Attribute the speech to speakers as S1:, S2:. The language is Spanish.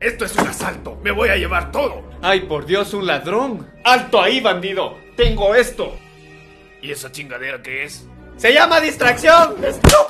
S1: Esto es un asalto. Me voy a llevar todo.
S2: ¡Ay, por Dios, un ladrón! ¡Alto ahí, bandido! ¡Tengo esto!
S1: ¿Y esa chingadera qué es?
S2: ¡Se llama distracción! ¡Estúpido!